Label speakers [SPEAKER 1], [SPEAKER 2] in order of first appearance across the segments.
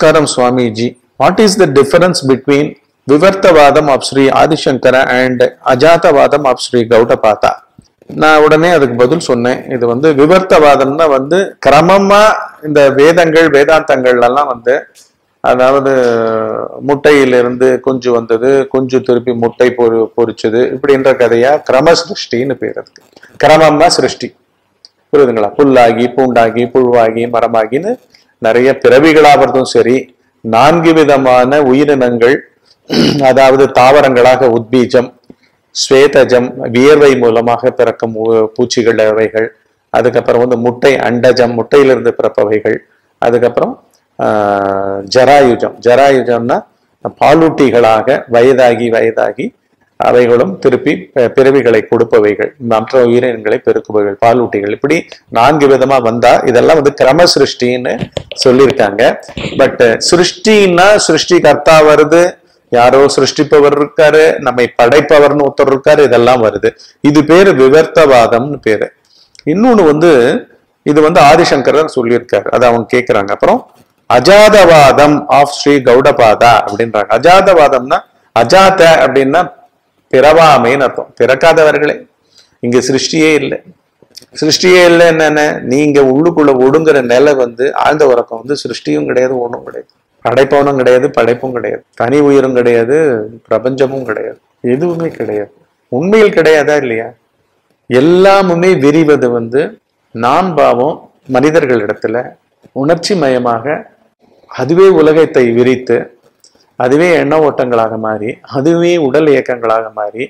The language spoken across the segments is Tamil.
[SPEAKER 1] நமஸ்காரம் Swamiji, what is the difference between விவர்த்தவாதம் of ஸ்ரீ ஆதிசங்கர அண்ட் அஜாதவாதம் ஆப் ஸ்ரீ கௌடபாதா நான் உடனே அதுக்கு பதில் சொன்னேன். இது வந்து விவர்த்தவாதம்னா வந்து கிரமமா இந்த வேதங்கள் வேதாந்தங்கள் எல்லாம் வந்து அதாவது முட்டையிலிருந்து குஞ்சு வந்தது குஞ்சு திருப்பி முட்டை பொறி பொறிச்சது இப்படின்ற கதையா? கிரம சிருஷ்டின்னு பேர் அதுக்கு. கிரமம்னா சிருஷ்டி. புரியுதுங்களா? புல்லாகி பூண்டாகி புழுவாகி மரமாகின்னு நிறைய பிறவிகளாகிறதும் சரி நான்கு விதமான உயிரினங்கள் அதாவது தாவரங்களாக உத்பீஜம் ஸ்வேதஜம் வியர்வை மூலமாக பிறக்கும் பூச்சிகள் அவைகள் அதுக்கப்புறம் வந்து முட்டை அண்டஜம் முட்டையிலிருந்து பிறப்பவைகள் அதுக்கப்புறம் ஜராயுஜம். ஜராயுஜம்னா பாலூட்டிகளாக வயதாகி வயதாகி அவைகளும் திருப்பி பிறவிகளை கொடுப்பவைகள் மற்ற உயிரினங்களை பெருக்குபவைகள் பாலூட்டிகள். இப்படி நான்கு விதமா வந்தா இதெல்லாம் வந்து கிரம சிருஷ்டின்னு சொல்லியிருக்காங்க. பட் சிருஷ்டின்னா சிருஷ்டி கர்த்தா வருது யாரோ சிருஷ்டிப்பவர் இருக்காரு நம்மை படைப்பவர்னு ஒருத்தர் இருக்காரு இதெல்லாம் வருது. இது பேரு விவர்த்தவாதம்னு பேரு. இன்னொன்னு வந்து இது வந்து ஆதிசங்கரர் சொல்லியிருக்காரு அதை அவங்க கேக்குறாங்க. அப்புறம் அஜாதவாதம் ஆஃப் ஸ்ரீ கௌடபாதா அப்படின்றாங்க. அஜாதவாதம்னா அஜாத அப்படின்னா பிறவாமைன்னு அர்த்தம். பிறக்காதவர்களே இங்க சிருஷ்டியே இல்லை. சிருஷ்டியே இல்லை என்னென்ன நீங்க உள்ளுக்குள்ள ஒடுங்குற நிலை வந்து ஆழ்ந்த உறக்கம் வந்து சிருஷ்டியும் கிடையாது ஒன்றும் கிடையாது. படைப்பவனும் கிடையாது படைப்பும் கிடையாது. தனி உயிரும் கிடையாது பிரபஞ்சமும் கிடையாது. எதுவுமே கிடையாது. உண்மையில் கிடையாதா இல்லையா? எல்லாமுமே விரிவது வந்து நான் பாவம் மனிதர்களிடத்துல உணர்ச்சி மயமாக அதுவே உலகத்தை விரித்து அதுவே எண்ண ஓட்டங்களாக மாறி அதுவே உடல் இயக்கங்களாக மாறி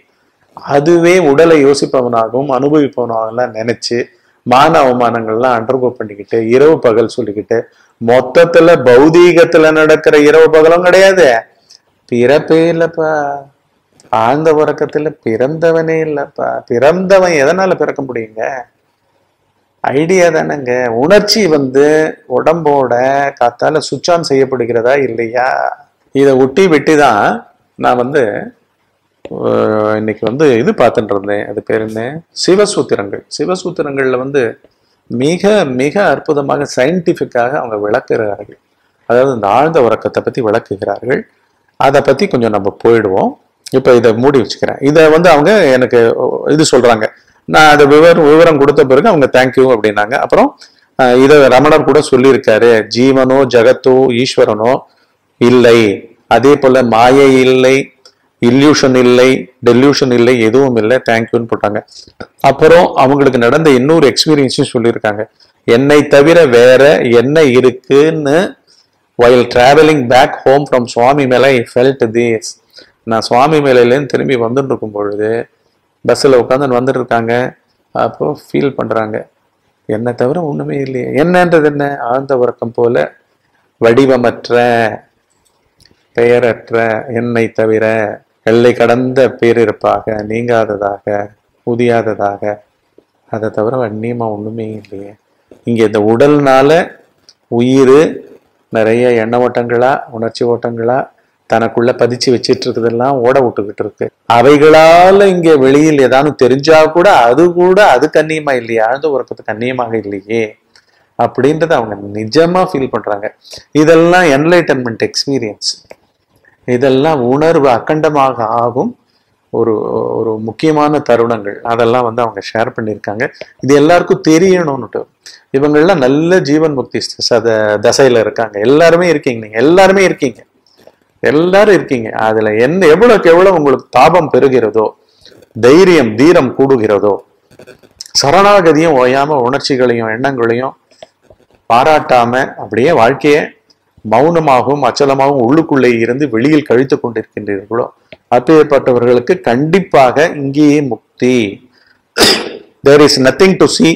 [SPEAKER 1] அதுவே உடலை யோசிப்பவனாகவும் அனுபவிப்பவனாகலாம் நினைச்சு மான அவமானங்கள்லாம் அண்டர்கோ பண்ணிக்கிட்டு இரவு பகல் சொல்லிக்கிட்டு மொத்தத்துல பௌதீகத்துல நடக்கிற இரவு பகலும் கிடையாது. பிறப்பே இல்லப்பா. ஆழ்ந்த உறக்கத்துல பிறந்தவனே இல்லப்பா. பிறந்தவன் எதனால பிறக்க முடியுங்க? ஐடியா தானேங்க. உணர்ச்சி வந்து உடம்போட காத்தால சுவிட்ச் ஆன் செய்யப்படுகிறதா இல்லையா? இதை ஒட்டி வெட்டி தான் நான் வந்து இன்னைக்கு வந்து இது பார்த்துட்டு இருந்தேன். அது பேர் என்ன? சிவசூத்திரங்கள். சிவசூத்திரங்களில் வந்து மிக மிக அற்புதமாக சயின்டிஃபிக்காக அவங்க விளக்குகிறார்கள் அதாவது இந்த ஆழ்ந்த உறக்கத்தை பற்றி விளக்குகிறார்கள். அதை பற்றி கொஞ்சம் நம்ம போயிடுவோம். இப்போ இதை மூடி வச்சுக்கிறேன். இதை வந்து அவங்க எனக்கு இது சொல்கிறாங்க நான் அதை விவரம் விவரம் கொடுத்த பிறகு அவங்க தேங்க்யூ அப்படின்னாங்க. அப்புறம் இதை ரமணர் கூட சொல்லியிருக்காரு. ஜீவனோ ஜகத்தோ ஈஸ்வரனோ இல்லை. அதே போல மாயை இல்லை இல்யூஷன் இல்லை டெல்யூஷன் இல்லை எதுவும் இல்லை. தேங்க்யூன்னு போட்டாங்க. அப்புறம் அவங்களுக்கு நடந்த இன்னொரு எக்ஸ்பீரியன்ஸும் சொல்லியிருக்காங்க. என்னை தவிர வேற என்ன இருக்குன்னு while travelling back home from Swami மேலே ஐ ஃபெல்ட் திஸ் நான் சுவாமி மேலேருந்து திரும்பி வந்துட்டு இருக்கும் பொழுது பஸ்ஸில் உட்காந்து வந்துட்டு இருக்காங்க அப்போ ஃபீல் பண்ணுறாங்க என்னை தவிர ஒன்றுமே இல்லையே. என்னன்றது என்ன? ஆழ்ந்த உறக்கம் போல வடிவமற்ற பெயரற்ற என்னை தவிர எல்லை கடந்த பேரிருப்பாக நீங்காததாக புதியாததாக அதை தவிர வன்னியமாக ஒன்றுமே இல்லையே. இங்கே இந்த உடல்னால உயிர் நிறைய எண்ண ஓட்டங்களா உணர்ச்சி ஓட்டங்களா தனக்குள்ள பதிச்சு வச்சிட்டு இருக்குதெல்லாம் ஓட விட்டுக்கிட்டு இருக்கு அவைகளால இங்க வெளியில் ஏதாவது தெரிஞ்சா கூட அது கூட அது கண்ணியமா இல்லையே ஆழ்ந்த உறக்கத்து கண்ணியமாக இல்லையே. அப்படின்றத அவங்க நிஜமா ஃபீல் பண்றாங்க. இதெல்லாம் என்லைட்டன்மெண்ட் எக்ஸ்பீரியன்ஸ் இதெல்லாம் உணர்வு அக்கண்டமாக ஆகும். ஒரு ஒரு முக்கியமான தருணங்கள். அதெல்லாம் வந்து அவங்க ஷேர் பண்ணியிருக்காங்க. இது எல்லாருக்கும் தெரியணும்னுட்டு. இவங்கள்லாம் நல்ல ஜீவன் முக்தி சத தசையில் இருக்காங்க. எல்லாருமே இருக்கீங்க நீங்கள் எல்லாருமே இருக்கீங்க. எல்லாரும் இருக்கீங்க. அதில் என்ன எவ்வளோக்கு எவ்வளோ உங்களுக்கு தாபம் பெறுகிறதோ தைரியம் தீரம் கூடுகிறதோ சரணாகதியும் ஓயாமல் உணர்ச்சிகளையும் எண்ணங்களையும் பாராட்டாமல் அப்படியே வாழ்க்கையை மௌனமாகவும் அச்சலமாகவும் உள்ளுக்குள்ளே இருந்து வெளியில் கழித்து கொண்டிருக்கின்றீர்களோ அப்பேற்பட்டவர்களுக்கு கண்டிப்பாக இங்கேயே முக்தி. There is nothing to see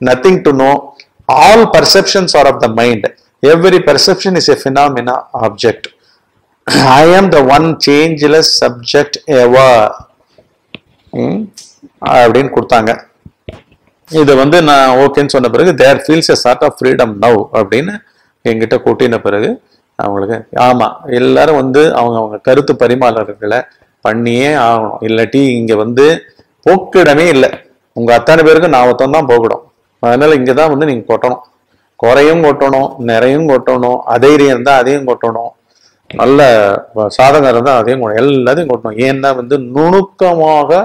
[SPEAKER 1] nothing to know all perceptions are of the mind every perception is a phenomena object I am the one changeless subject எவா அப்படின்னு கொடுத்தாங்க. இதை வந்து நான் ஓகேன்னு சொன்ன பிறகு there feels a sort of freedom now அப்படின்னு எங்கிட்ட கூட்டின பிறகு அவங்களுக்கு ஆமாம் எல்லாரும் வந்து அவங்க அவங்க கருத்து பரிமாளர்களை பண்ணியே ஆகணும். இல்லாட்டி இங்கே வந்து போக்கிடமே இல்லை. உங்கள் அத்தனை பேருக்கும் நான் ஒருத்தன் தான் போகணும். அதனால இங்கே தான் வந்து நீங்கள் கொட்டணும். குறையும் கொட்டணும் நிறையும் கொட்டணும் அதைரியம் இருந்தால் அதையும் கொட்டணும். நல்ல சாதகம் இருந்தால் அதையும் எல்லாத்தையும் கொட்டணும். ஏன்னா வந்து நுணுக்கமாக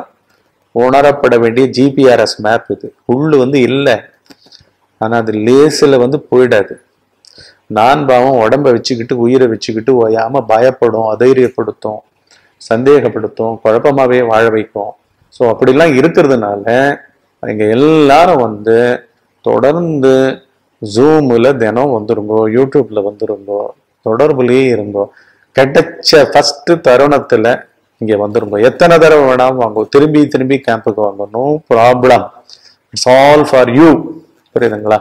[SPEAKER 1] உணரப்பட வேண்டிய ஜிபிஆர்எஸ் மேப் இது. உள்ளு வந்து இல்லை. ஆனால் அது லேசில் வந்து போயிடாது. நான் பாவம் உடம்ப வச்சுக்கிட்டு உயிரை வச்சுக்கிட்டு ஓயாமல் பயப்படும் அதைரியப்படுத்தும் சந்தேகப்படுத்தும் குழப்பமாகவே வாழ வைக்கும். ஸோ அப்படிலாம் இருக்கிறதுனால இங்கே எல்லாரும் வந்து தொடர்ந்து ஜூமில் தினம் வந்துருங்கோ யூடியூப்பில் வந்துருங்கோ தொடர்புலேயே இருங்கோ கிடைச்ச ஃபஸ்ட்டு தருணத்தில் இங்கே வந்துருங்கோ எத்தனை தடவை வேணாலும் வாங்கும் திரும்பி திரும்பி கேம்புக்கு வாங்க no problem it's all for you புரியுதுங்களா?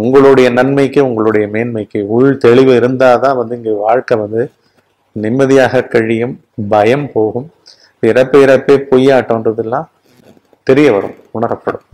[SPEAKER 1] உங்களுடைய நன்மைக்கு உங்களுடைய மேன்மைக்கு உள் தெளிவு இருந்தால் தான் வந்து இங்கே வாழ்க்கை வந்து நிம்மதியாக கழியும் பயம் போகும் இறப்பு இறப்பே பொய்யாட்டம்ன்றதெல்லாம் தெரிய வரும் உணரப்படும்.